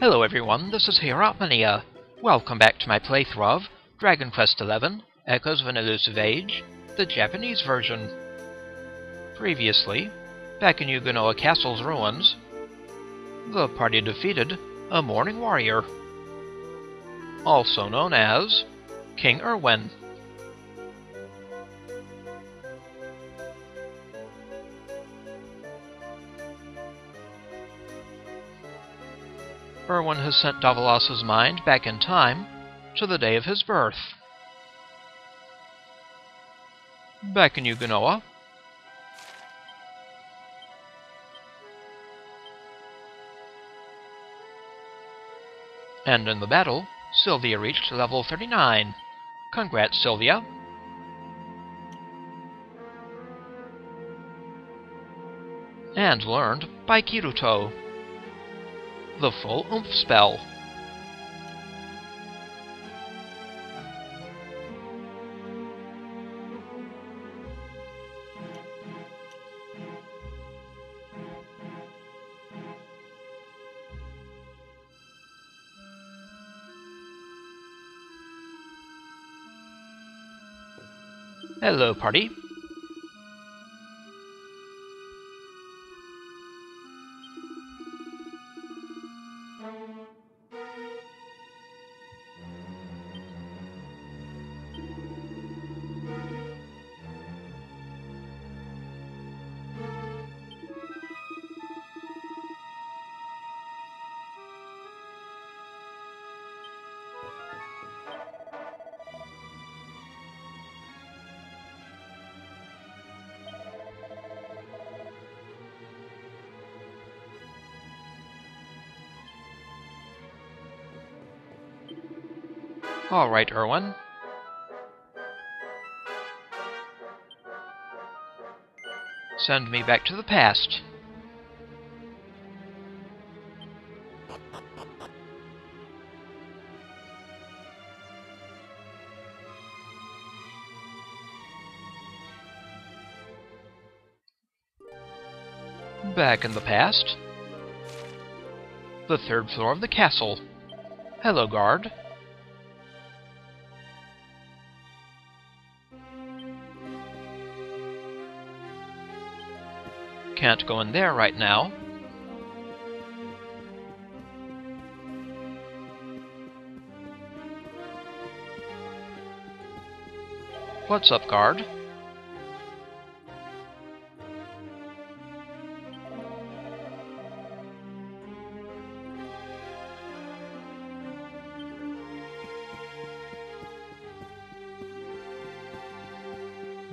Hello everyone, this is Heorot Linea. Welcome back to my playthrough of Dragon Quest XI, Echoes of an Elusive Age, the Japanese version. Previously, back in Yugunoa Castle's ruins, the party defeated a Mourning Warrior, also known as King Erwin. Erwin has sent Davilas's mind back in time to the day of his birth. Back in Yugunoa, And in the battle, Sylvia reached level 39. Congrats, Sylvia. And learned Baikiruto the full oomph spell. Hello, party. All right, Erwin. Send me back to the past. Back in the past. The third floor of the castle. Hello, guard. Can't go in there right now. What's up, guard?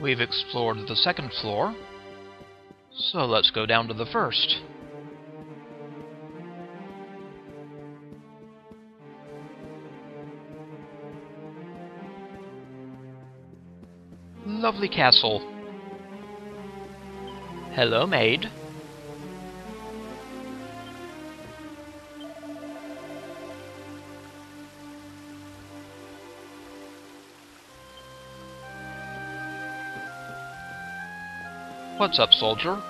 We've explored the second floor, so let's go down to the first. Lovely castle. Hello, maid. What's up, soldier?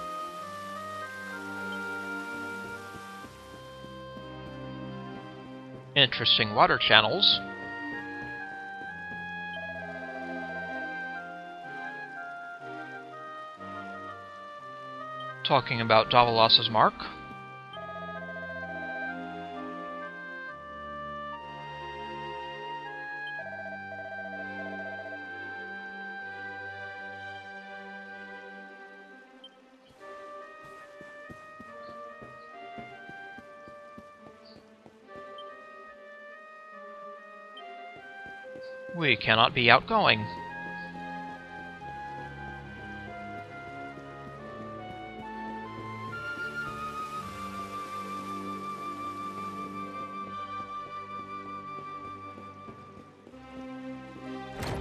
Interesting water channels. Talking about Davilas's mark. We cannot be outgoing.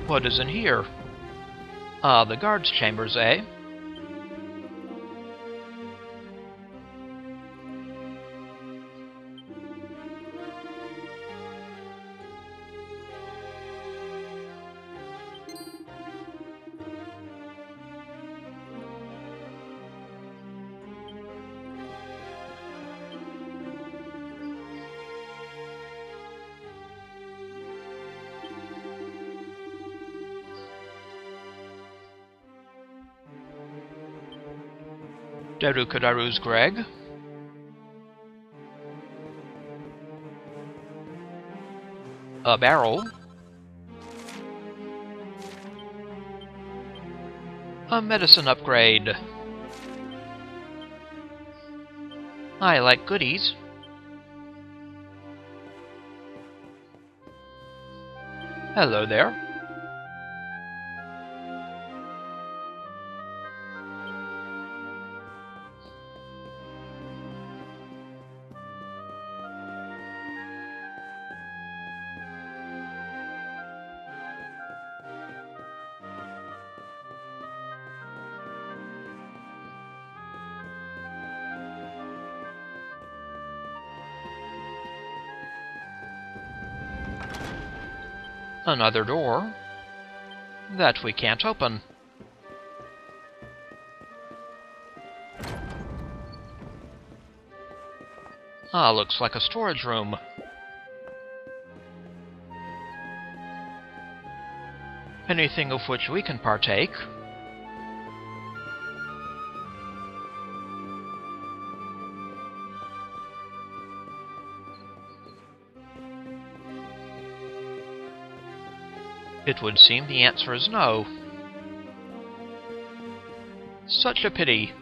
What is in here? Ah, uh, the guard's chambers, eh? Derukadaru's Greg. A barrel. A medicine upgrade. I like goodies. Hello there. Another door. That we can't open. Ah, looks like a storage room. Anything of which we can partake. It would seem the answer is no. Such a pity.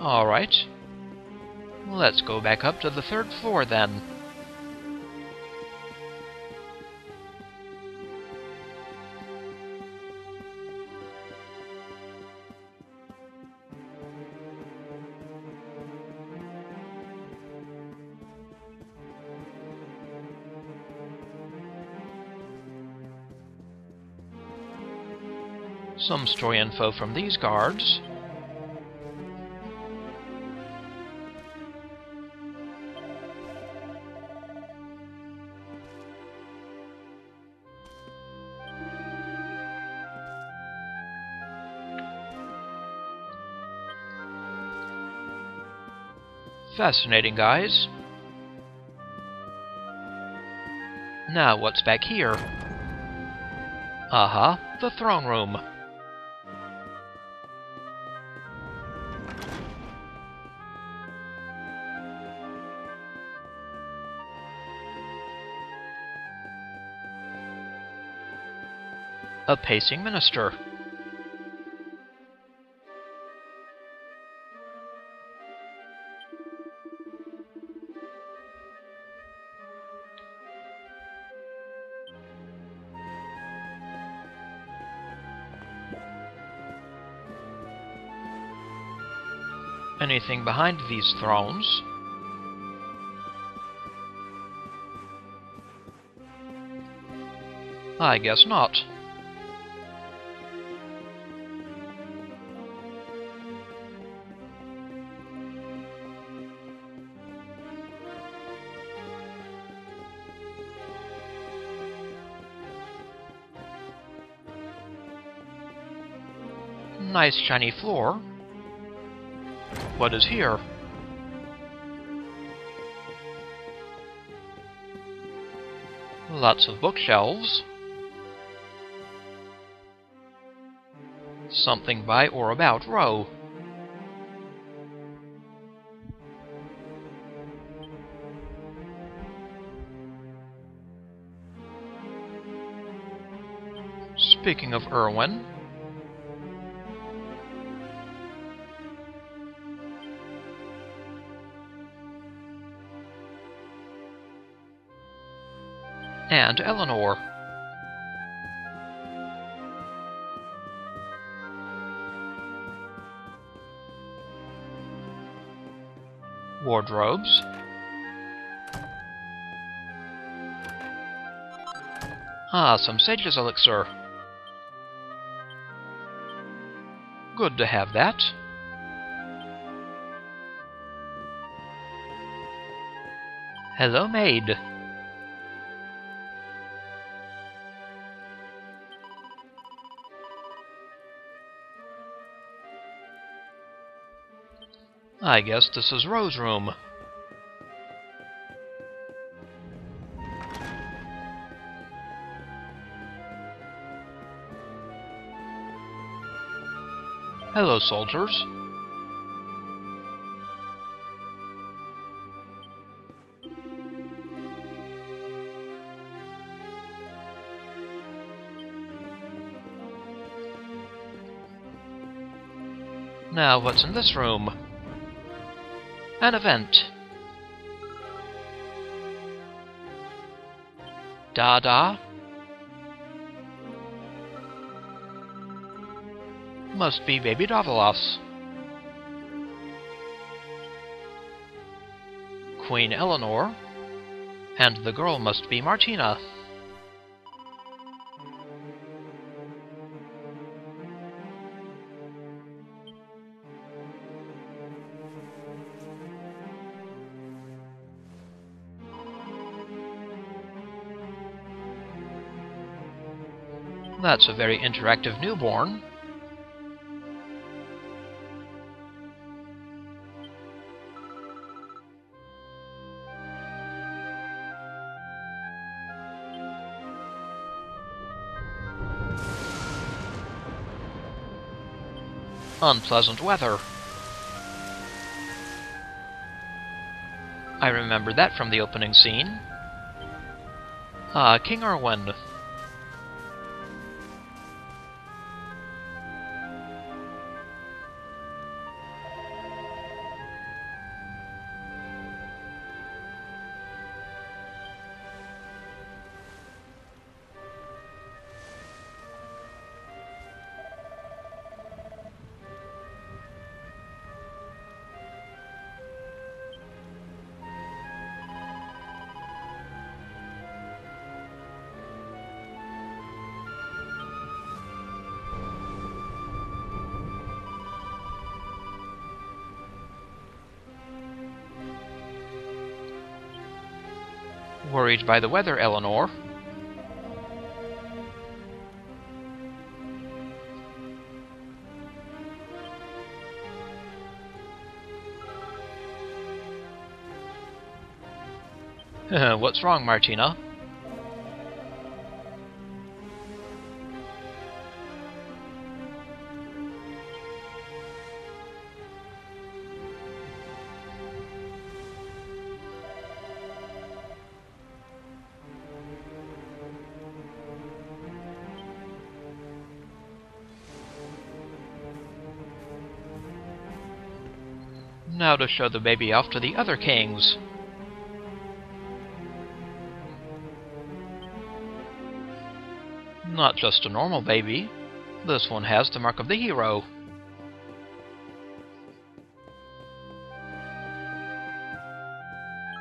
Alright. Let's go back up to the third floor then. Some story info from these guards. Fascinating, guys. Now, what's back here? Aha, uh -huh, the throne room. A pacing minister. anything behind these thrones. I guess not. Nice shiny floor. What is here? Lots of bookshelves. Something by or about Ro. Speaking of Erwin, and Elenor. Wardrobes. Ah, some Sage's Elixir. Good to have that. Hello, maid. I guess this is Ro's Room. Hello, soldiers. Now, what's in this room? An event. Dada? Must be baby Davilas. Queen Elenor. And the girl must be Martina. That's a very interactive newborn. Unpleasant weather. I remember that from the opening scene. Ah, King Erwin. By the weather, Elenor? What's wrong, Martina? To show the baby off to the other kings. Not just a normal baby. This one has the mark of the hero.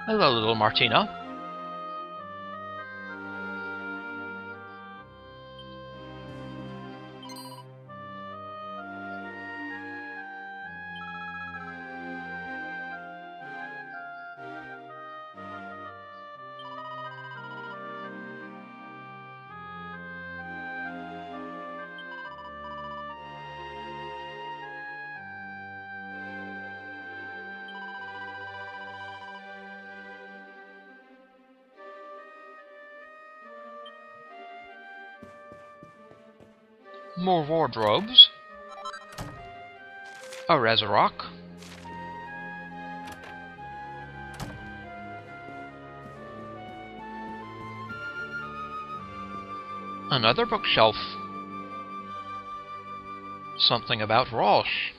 Hello, little Martina. More wardrobes. A Resurrock. Another bookshelf. Something about Rosh.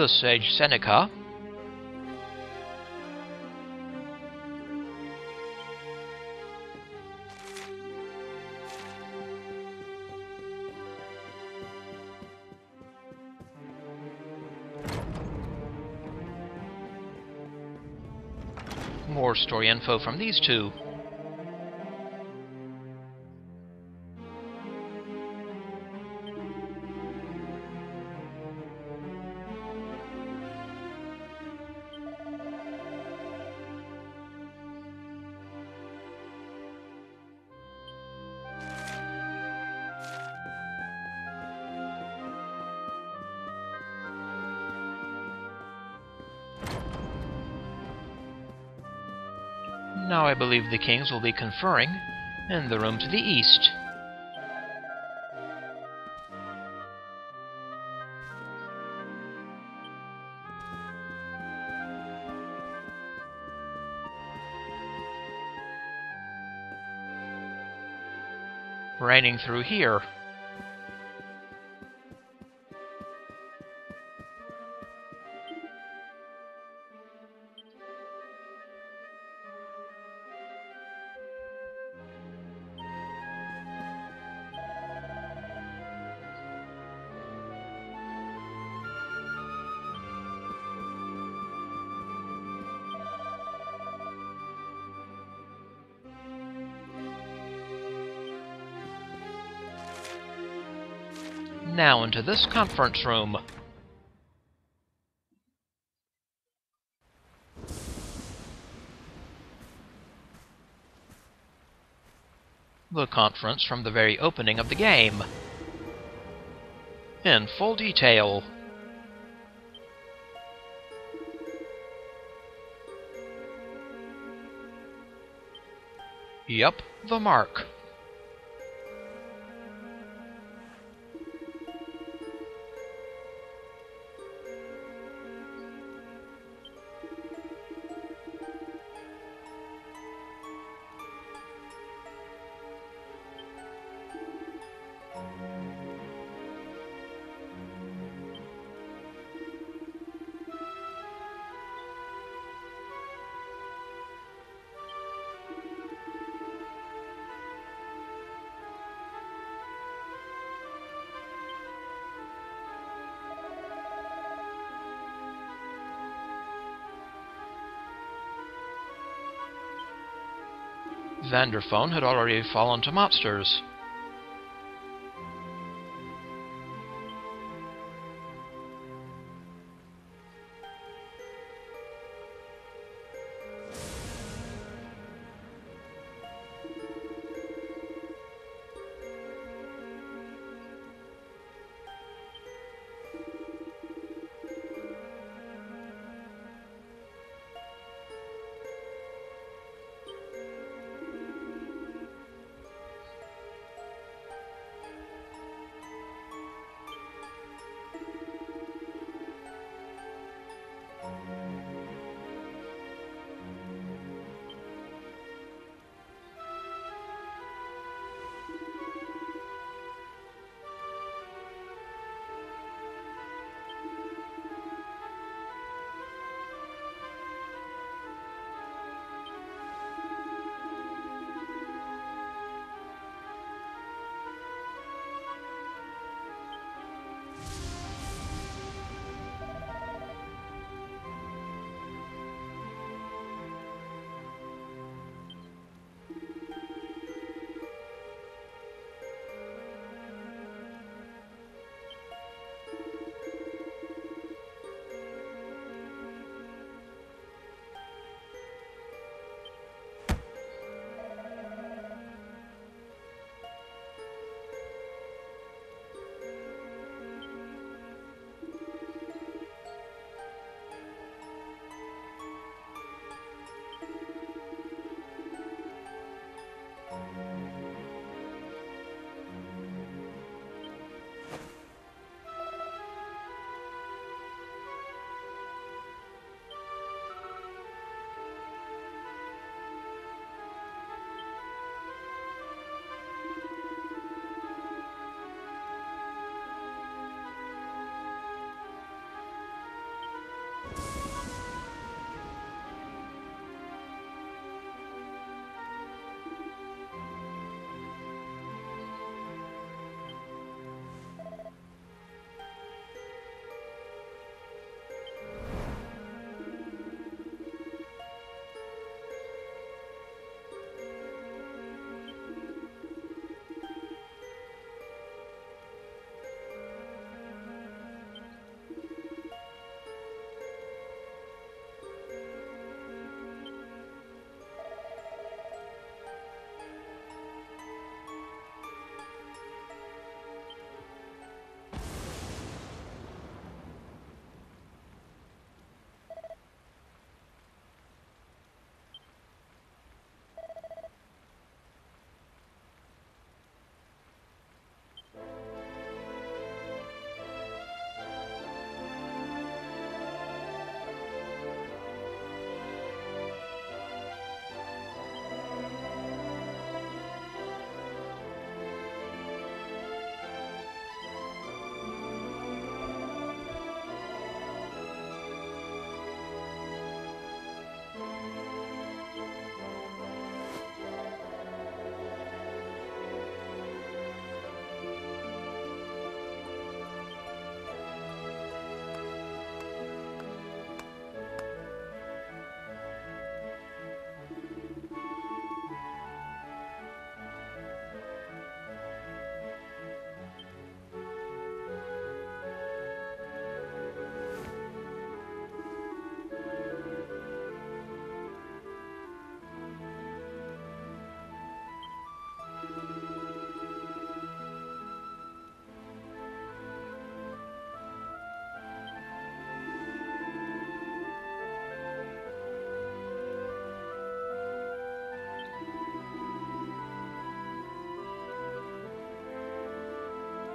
The sage Seneca. More story info from these two. Now I believe the kings will be conferring in the room to the east. Raining through here. Now into this conference room. The conference from the very opening of the game. In full detail. Yep, the mark. Vanderphone had already fallen to mobsters.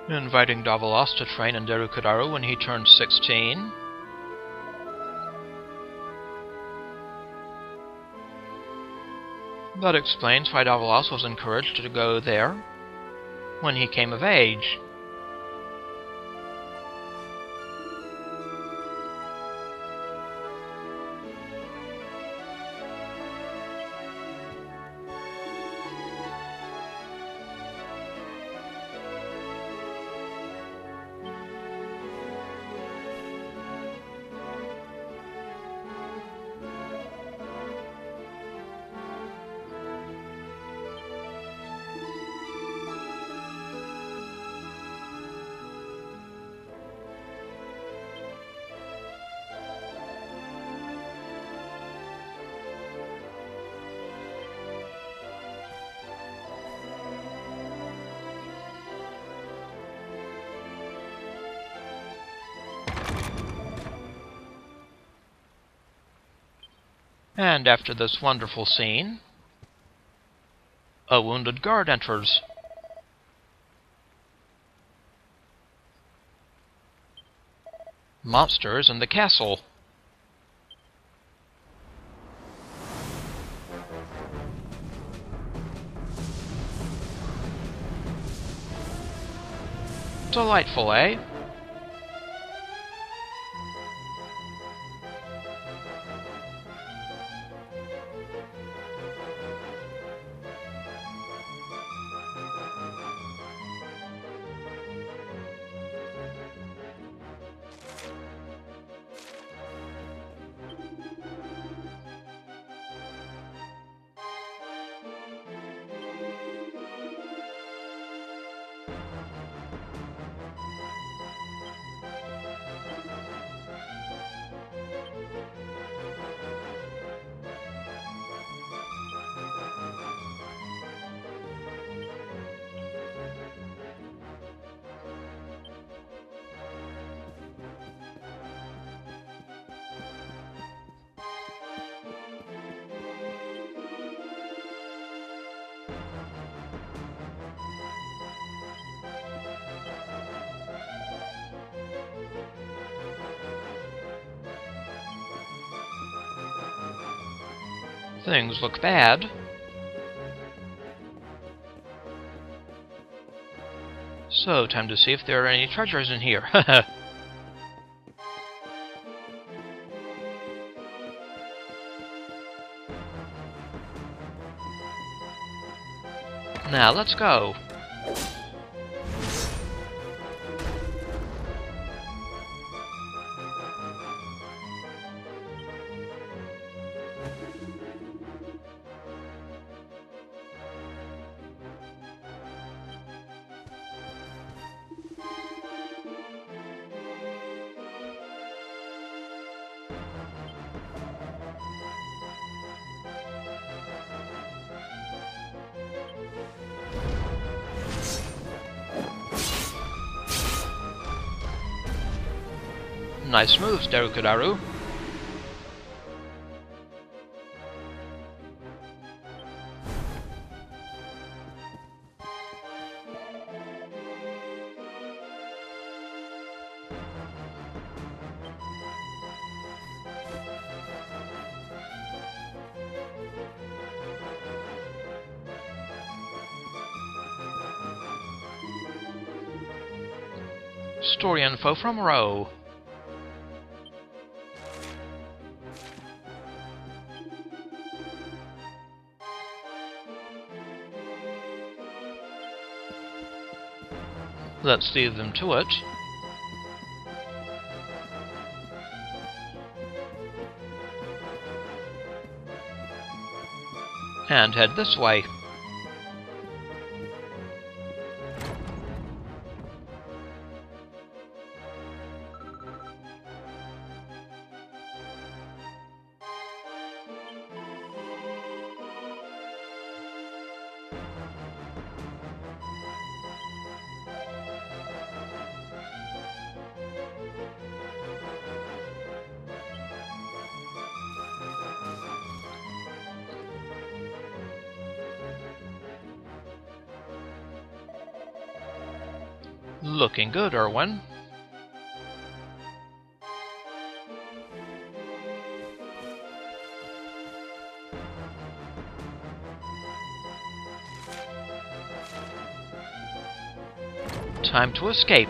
Inviting Davilas to train in Derukadaru when he turned 16. That explains why Davilas was encouraged to go there when he came of age. And after this wonderful scene, a wounded guard enters. Monsters in the castle. Delightful, eh? Things look bad. So, time to see if there are any treasures in here. now, let's go. Nice moves, Derukadaru. Story info from Ro. Let's leave them to it. And head this way. Looking good, Erwin. Time to escape.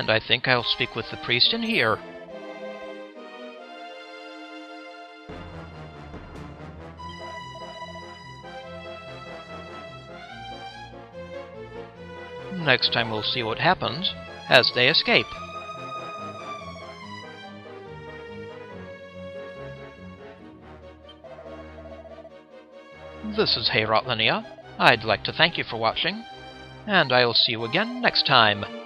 And I think I'll speak with the priest in here. Next time we'll see what happens as they escape. This is Heorot Linea. I'd like to thank you for watching, and I'll see you again next time.